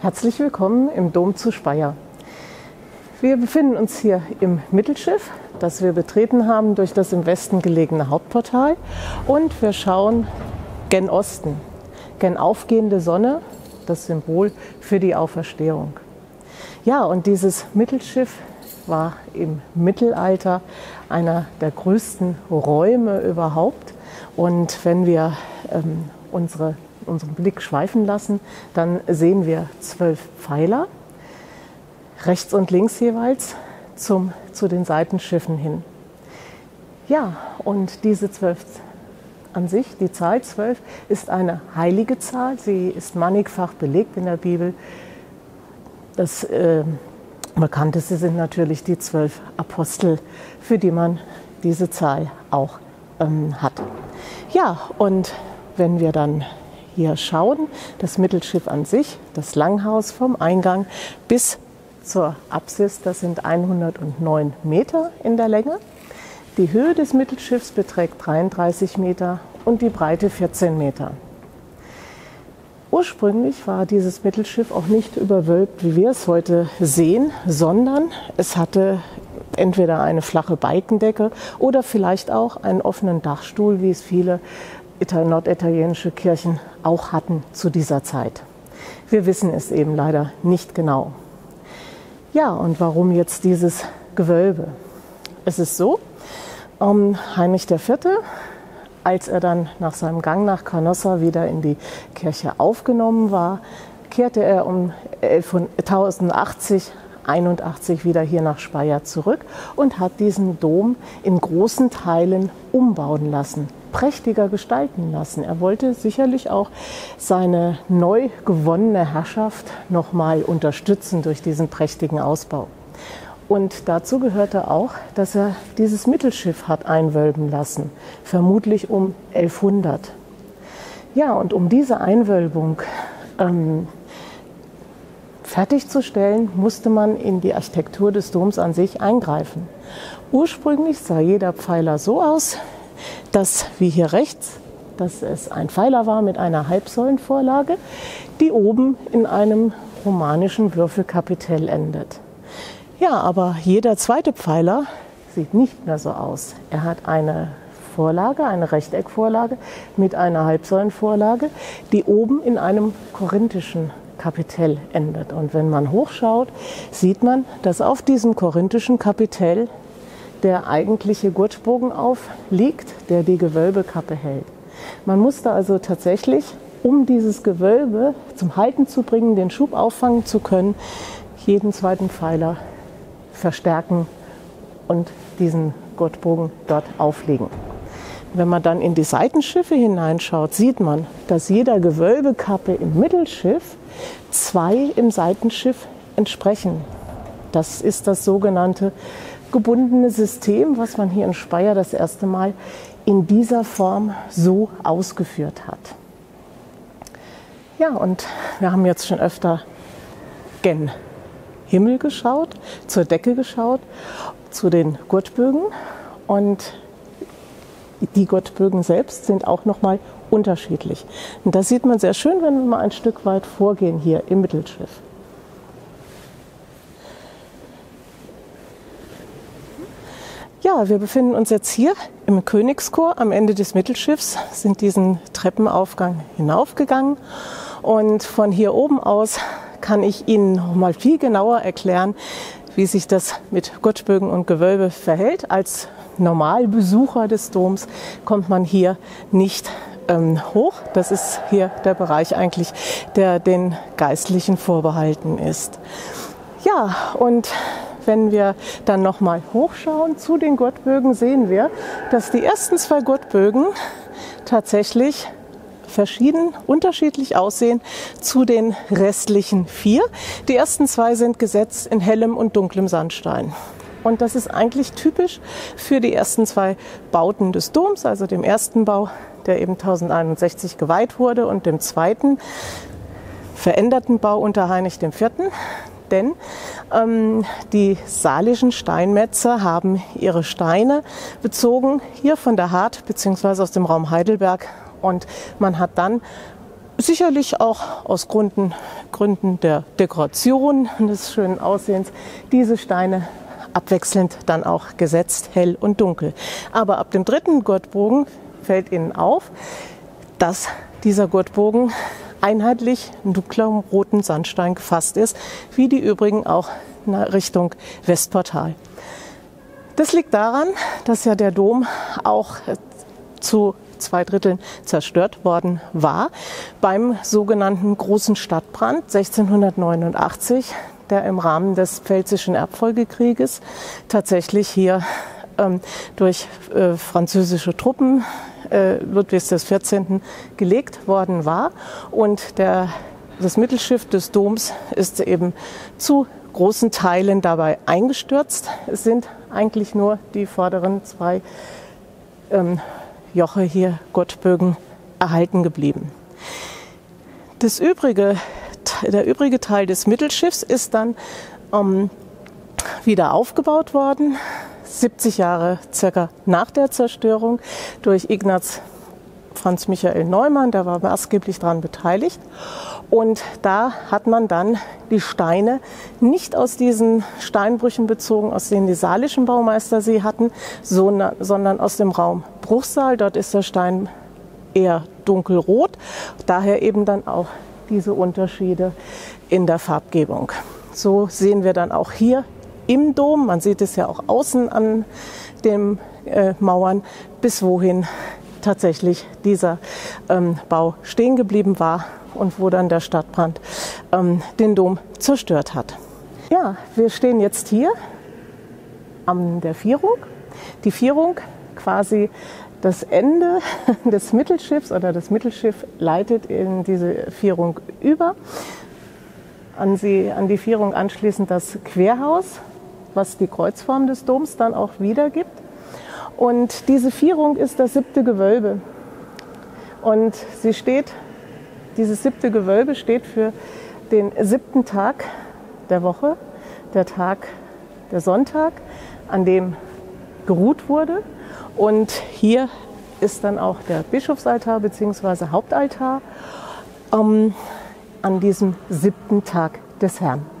Herzlich willkommen im Dom zu Speyer. Wir befinden uns hier im Mittelschiff, das wir betreten haben durch das im Westen gelegene Hauptportal. Und wir schauen gen Osten, gen aufgehende Sonne, das Symbol für die Auferstehung. Ja, und dieses Mittelschiff war im Mittelalter einer der größten Räume überhaupt. Und wenn wir ähm, unsere, unseren Blick schweifen lassen, dann sehen wir zwölf Pfeiler rechts und links jeweils zum, zu den Seitenschiffen hin. Ja, und diese zwölf an sich, die Zahl zwölf, ist eine heilige Zahl. Sie ist mannigfach belegt in der Bibel. Das äh, bekannteste sind natürlich die zwölf Apostel, für die man diese Zahl auch ähm, hat. Ja, und wenn wir dann hier schauen, das Mittelschiff an sich, das Langhaus vom Eingang bis zur Apsis, das sind 109 Meter in der Länge. Die Höhe des Mittelschiffs beträgt 33 Meter und die Breite 14 Meter. Ursprünglich war dieses Mittelschiff auch nicht überwölbt, wie wir es heute sehen, sondern es hatte entweder eine flache Balkendecke oder vielleicht auch einen offenen Dachstuhl, wie es viele norditalienische Kirchen auch hatten zu dieser Zeit. Wir wissen es eben leider nicht genau. Ja, und warum jetzt dieses Gewölbe? Es ist so, um, Heinrich IV., als er dann nach seinem Gang nach Canossa wieder in die Kirche aufgenommen war, kehrte er um 1080 81 wieder hier nach Speyer zurück und hat diesen Dom in großen Teilen umbauen lassen, prächtiger gestalten lassen. Er wollte sicherlich auch seine neu gewonnene Herrschaft noch mal unterstützen durch diesen prächtigen Ausbau. Und dazu gehörte auch, dass er dieses Mittelschiff hat einwölben lassen, vermutlich um 1100. Ja, und um diese Einwölbung ähm, fertigzustellen, musste man in die Architektur des Doms an sich eingreifen. Ursprünglich sah jeder Pfeiler so aus, dass, wie hier rechts, dass es ein Pfeiler war mit einer Halbsäulenvorlage, die oben in einem romanischen Würfelkapitell endet. Ja, aber jeder zweite Pfeiler sieht nicht mehr so aus. Er hat eine Vorlage, eine Rechteckvorlage mit einer Halbsäulenvorlage, die oben in einem korinthischen Kapitell endet. Und wenn man hochschaut, sieht man, dass auf diesem korinthischen Kapitell der eigentliche Gurtbogen aufliegt, der die Gewölbekappe hält. Man musste also tatsächlich, um dieses Gewölbe zum Halten zu bringen, den Schub auffangen zu können, jeden zweiten Pfeiler verstärken und diesen Gurtbogen dort auflegen. Wenn man dann in die Seitenschiffe hineinschaut, sieht man, dass jeder Gewölbekappe im Mittelschiff zwei im Seitenschiff entsprechen. Das ist das sogenannte gebundene System, was man hier in Speyer das erste Mal in dieser Form so ausgeführt hat. Ja, und wir haben jetzt schon öfter gen Himmel geschaut, zur Decke geschaut, zu den Gurtbögen und die Gottbögen selbst sind auch nochmal unterschiedlich. Und das sieht man sehr schön, wenn wir mal ein Stück weit vorgehen hier im Mittelschiff. Ja, wir befinden uns jetzt hier im Königschor am Ende des Mittelschiffs, sind diesen Treppenaufgang hinaufgegangen und von hier oben aus kann ich Ihnen noch mal viel genauer erklären, wie sich das mit Gottbögen und Gewölbe verhält. Als Normalbesucher des Doms kommt man hier nicht ähm, hoch. Das ist hier der Bereich eigentlich, der den Geistlichen vorbehalten ist. Ja, und wenn wir dann nochmal hochschauen zu den Gottbögen, sehen wir, dass die ersten zwei Gottbögen tatsächlich verschieden, unterschiedlich aussehen zu den restlichen vier. Die ersten zwei sind gesetzt in hellem und dunklem Sandstein. Und das ist eigentlich typisch für die ersten zwei Bauten des Doms, also dem ersten Bau, der eben 1061 geweiht wurde, und dem zweiten veränderten Bau unter Heinrich IV. Denn die salischen Steinmetze haben ihre Steine bezogen, hier von der Hart bzw. aus dem Raum Heidelberg. Und man hat dann sicherlich auch aus Gründen, Gründen der Dekoration und des schönen Aussehens diese Steine abwechselnd dann auch gesetzt, hell und dunkel. Aber ab dem dritten Gurtbogen fällt Ihnen auf, dass dieser Gurtbogen einheitlich in dunklem roten Sandstein gefasst ist, wie die übrigen auch Richtung Westportal. Das liegt daran, dass ja der Dom auch zu zwei Dritteln zerstört worden war beim sogenannten Großen Stadtbrand 1689, der im Rahmen des Pfälzischen Erbfolgekrieges tatsächlich hier durch äh, französische Truppen äh, Ludwigs XIV. gelegt worden war. Und der, das Mittelschiff des Doms ist eben zu großen Teilen dabei eingestürzt. Es sind eigentlich nur die vorderen zwei ähm, Joche hier, Gottbögen, erhalten geblieben. Das übrige, der übrige Teil des Mittelschiffs ist dann ähm, wieder aufgebaut worden, 70 Jahre circa nach der Zerstörung durch Ignaz Franz Michael Neumann, der war maßgeblich daran beteiligt. Und da hat man dann die Steine nicht aus diesen Steinbrüchen bezogen, aus denen die salischen Baumeister sie hatten, sondern aus dem Raum Bruchsal. Dort ist der Stein eher dunkelrot, daher eben dann auch diese Unterschiede in der Farbgebung. So sehen wir dann auch hier im Dom, man sieht es ja auch außen an den äh, Mauern, bis wohin tatsächlich dieser ähm, Bau stehen geblieben war und wo dann der Stadtbrand ähm, den Dom zerstört hat. Ja, wir stehen jetzt hier an der Vierung. Die Vierung quasi das Ende des Mittelschiffs oder das Mittelschiff leitet in diese Vierung über. An, sie, an die Vierung anschließend das Querhaus, was die Kreuzform des Doms dann auch wiedergibt. Und diese Vierung ist das siebte Gewölbe. Und sie steht, dieses siebte Gewölbe steht für den siebten Tag der Woche, der Tag, der Sonntag, an dem geruht wurde. Und hier ist dann auch der Bischofsaltar bzw. Hauptaltar ähm, an diesem siebten Tag des Herrn.